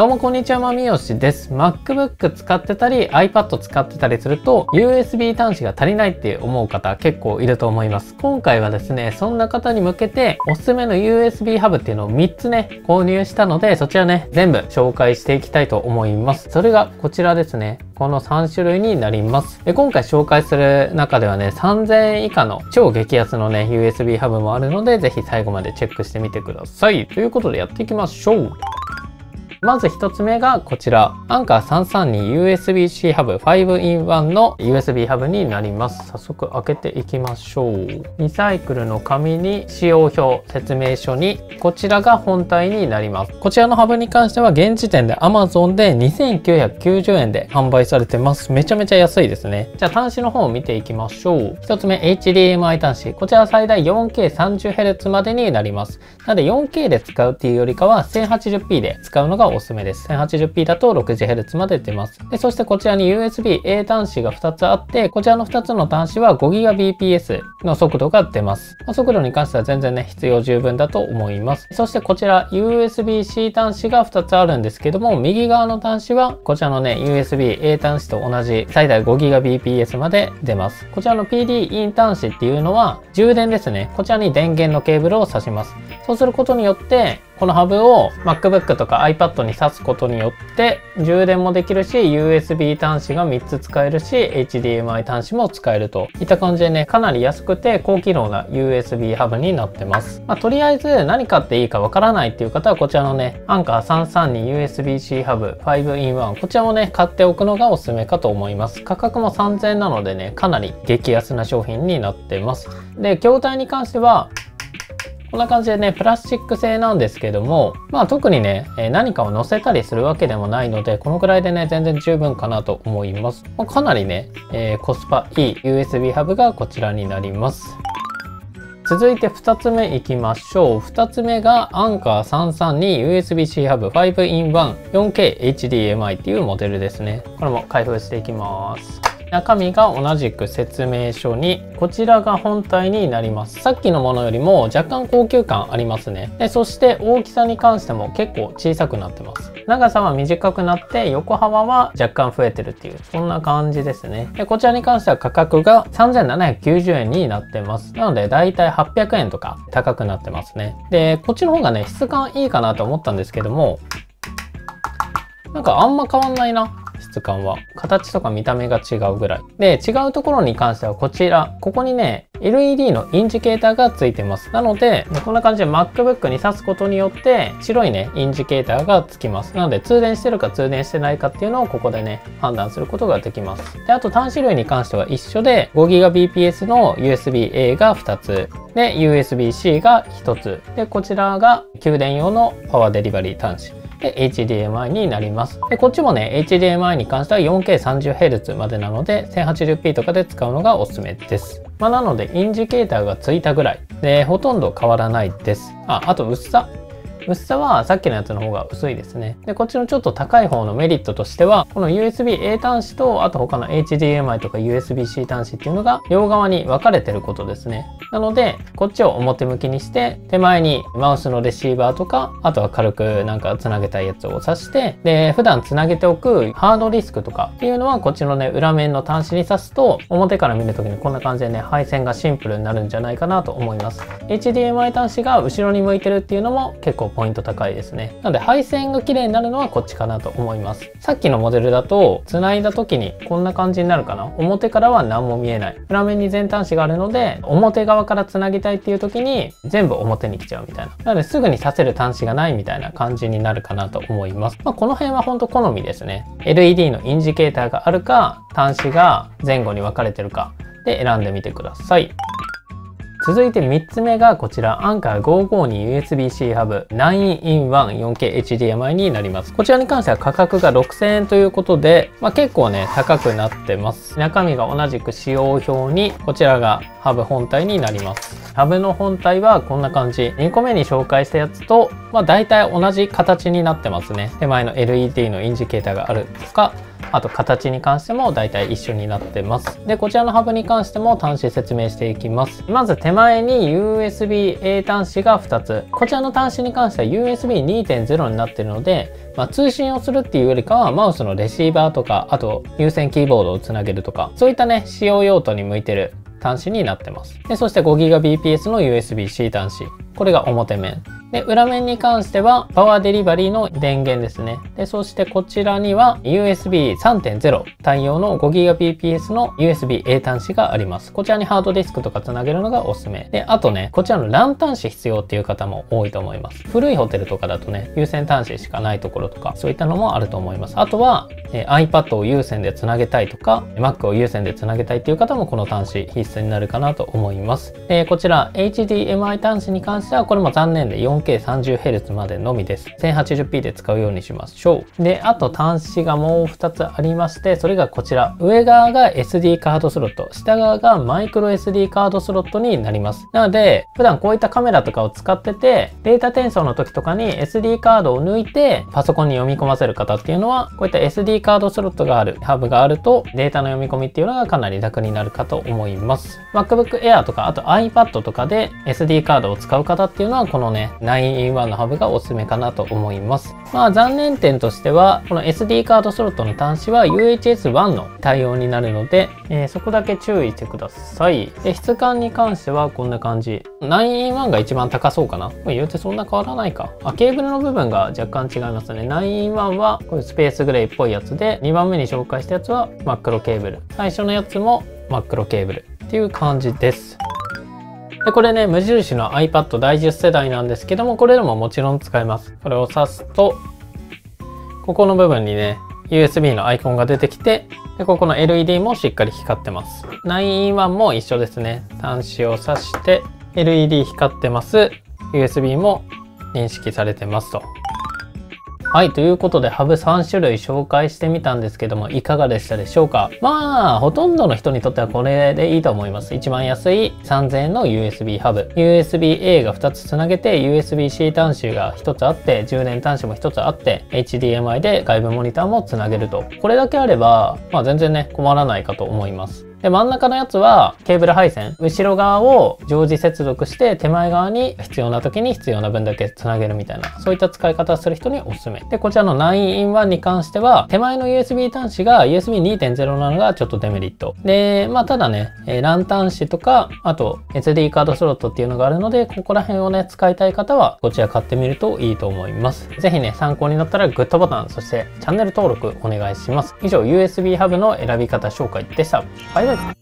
どうもこんにちは、まみよしです。MacBook 使ってたり iPad 使ってたりすると USB 端子が足りないって思う方結構いると思います。今回はですね、そんな方に向けておすすめの USB ハブっていうのを3つね、購入したので、そちらね、全部紹介していきたいと思います。それがこちらですね。この3種類になります。で今回紹介する中ではね、3000円以下の超激安のね、USB ハブもあるので、ぜひ最後までチェックしてみてください。ということでやっていきましょう。まず1つ目がこちら。アンカー332 USB-C ハブ 5in1 の USB ハブになります。早速開けていきましょう。リサイクルの紙に使用表、説明書に、こちらが本体になります。こちらのハブに関しては現時点で Amazon で2990円で販売されてます。めちゃめちゃ安いですね。じゃあ端子の方を見ていきましょう。1つ目 HDMI 端子。こちら最大 4K30Hz までになります。なので 4K で使うっていうよりかは 1080p で使うのがおすすめです。1080p だと 60Hz まで出ます。でそしてこちらに USB-A 端子が2つあって、こちらの2つの端子は 5GBps の速度が出ます。まあ、速度に関しては全然ね、必要十分だと思います。そしてこちら USB-C 端子が2つあるんですけども、右側の端子はこちらのね、USB-A 端子と同じ最大 5GBps まで出ます。こちらの PD イン端子っていうのは充電ですね。こちらに電源のケーブルを挿します。そうすることによってこのハブを MacBook とか iPad に挿すことによって充電もできるし USB 端子が3つ使えるし HDMI 端子も使えるといった感じでねかなり安くて高機能な USB ハブになってます、まあ、とりあえず何買っていいかわからないっていう方はこちらのねアンカー332 USB-C ハブ 5in1 こちらもね買っておくのがおすすめかと思います。価格も3000円なのでねかなり激安な商品になってます。で筐体に関してはこんな感じでね、プラスチック製なんですけども、まあ特にね、え何かを乗せたりするわけでもないので、このくらいでね、全然十分かなと思います。まあ、かなりね、えー、コスパいい USB ハブがこちらになります。続いて2つ目いきましょう。2つ目がアンカー332 USB-C ハブ 5in1 4K HDMI っていうモデルですね。これも開封していきます。中身が同じく説明書にこちらが本体になります。さっきのものよりも若干高級感ありますね。でそして大きさに関しても結構小さくなってます。長さは短くなって横幅は若干増えてるっていうそんな感じですね。でこちらに関しては価格が3790円になってます。なのでだいたい800円とか高くなってますね。でこっちの方がね質感いいかなと思ったんですけどもなんかあんま変わんないな。質感は。形とか見た目が違うぐらい。で、違うところに関してはこちら。ここにね、LED のインジケーターがついてます。なので、こんな感じで MacBook に挿すことによって、白いね、インジケーターがつきます。なので、通電してるか通電してないかっていうのをここでね、判断することができます。で、あと端子類に関しては一緒で、5GBps の USB-A が2つ、で、USB-C が1つ。で、こちらが給電用のパワーデリバリー端子。で HDMI になります。でこっちもね HDMI に関しては 4K30Hz までなので 1080p とかで使うのがおすすめです。まあ、なのでインジケーターがついたぐらいでほとんど変わらないです。ああと薄さ薄さはさっきのやつの方が薄いですね。で、こっちのちょっと高い方のメリットとしては、この USB-A 端子と、あと他の HDMI とか USB-C 端子っていうのが両側に分かれてることですね。なので、こっちを表向きにして、手前にマウスのレシーバーとか、あとは軽くなんか繋げたいやつを挿して、で、普段繋げておくハードディスクとかっていうのは、こっちのね、裏面の端子に挿すと、表から見るときにこんな感じでね、配線がシンプルになるんじゃないかなと思います。HDMI 端子が後ろに向いてるっていうのも結構ポイント高いですね。なので配線が綺麗になるのはこっちかなと思います。さっきのモデルだと繋いだ時にこんな感じになるかな。表からは何も見えない。裏面に全端子があるので表側から繋ぎたいっていう時に全部表に来ちゃうみたいな。なのですぐに刺せる端子がないみたいな感じになるかなと思います。まあ、この辺は本当好みですね。LED のインジケーターがあるか端子が前後に分かれてるかで選んでみてください。続いて3つ目がこちら、アンカー552 USB-C ハブ 9in1 4K HDMI になります。こちらに関しては価格が6000円ということで、まあ、結構ね、高くなってます。中身が同じく使用表に、こちらがハブ本体になります。ハブの本体はこんな感じ。2個目に紹介したやつと、まあ、大体同じ形になってますね。手前の LED のインジケーターがあるとか、あと形に関しても大体一緒になってます。で、こちらのハブに関しても端子説明していきます。まず手前に USB-A 端子が2つ。こちらの端子に関しては USB2.0 になってるので、まあ、通信をするっていうよりかはマウスのレシーバーとか、あと有線キーボードをつなげるとか、そういったね、使用用途に向いてる端子になってます。でそして 5GBps の USB-C 端子。これが表面。で、裏面に関しては、パワーデリバリーの電源ですね。で、そしてこちらには USB 3.0対応の 5GBps の USB-A 端子があります。こちらにハードディスクとかつなげるのがおすすめ。で、あとね、こちらの LAN 端子必要っていう方も多いと思います。古いホテルとかだとね、有線端子しかないところとか、そういったのもあると思います。あとは、え iPad を有線でつなげたいとか、Mac を有線でつなげたいっていう方もこの端子必須になるかなと思います。で、こちら HDMI 端子に関してはこれも残念で 4K30Hz までのみです。1080p で使うようにしましょう。で、あと端子がもう2つありまして、それがこちら。上側が SD カードスロット、下側がマイクロ SD カードスロットになります。なので、普段こういったカメラとかを使ってて、データ転送の時とかに SD カードを抜いてパソコンに読み込ませる方っていうのは、こういった SD カードスロットがある、ハブがあるとデータの読み込みっていうのがかなり楽になるかと思います。MacBook Air とか、あと iPad とかで SD カードを使う方っていうのは、このね、9-in-1 のハブがおすすめかなと思います。まあ残念点としては、この SD カードスロットの端子は UHS-1 の対応になるので、えー、そこだけ注意してください。で、質感に関してはこんな感じ。9-in-1 が一番高そうかな？言うてそんな変わらないか。あ、ケーブルの部分が若干違いますね。9-in-1 はこういうスペースグレーっぽいやつで、2番目に紹介したやつは真っ黒ケーブル。最初のやつも真っ黒ケーブルっていう感じです。で、これね、無印の iPad 第10世代なんですけども、これでももちろん使えます。これを挿すと、ここの部分にね、USB のアイコンが出てきて、でここの LED もしっかり光ってます。9-in-1 も一緒ですね。端子を挿して、LED 光ってます。USB も認識されてますと。はい、ということで、ハブ3種類紹介してみたんですけども、いかがでしたでしょうか？まあ、ほとんどの人にとってはこれでいいと思います。一番安い3000円の USB ハブ。USB-A が2つつなげて、USB-C 端子が1つあって、充電端子も1つあって、HDMI で外部モニターもつなげると。これだけあれば、まあ全然ね、困らないかと思います。で、真ん中のやつはケーブル配線。後ろ側を常時接続して手前側に必要な時に必要な分だけつなげるみたいな、そういった使い方をする人におすすめ。で、こちらの 9-in-1 に関しては、手前の USB 端子が USB2.0 なのがちょっとデメリット。で、まあただね、え LAN 端子とか、あと SD カードスロットっていうのがあるので、ここら辺をね、使いたい方はこちら買ってみるといいと思います。ぜひね、参考になったらグッドボタン、そしてチャンネル登録お願いします。以上、USB ハブの選び方紹介でした。バイバイ。it?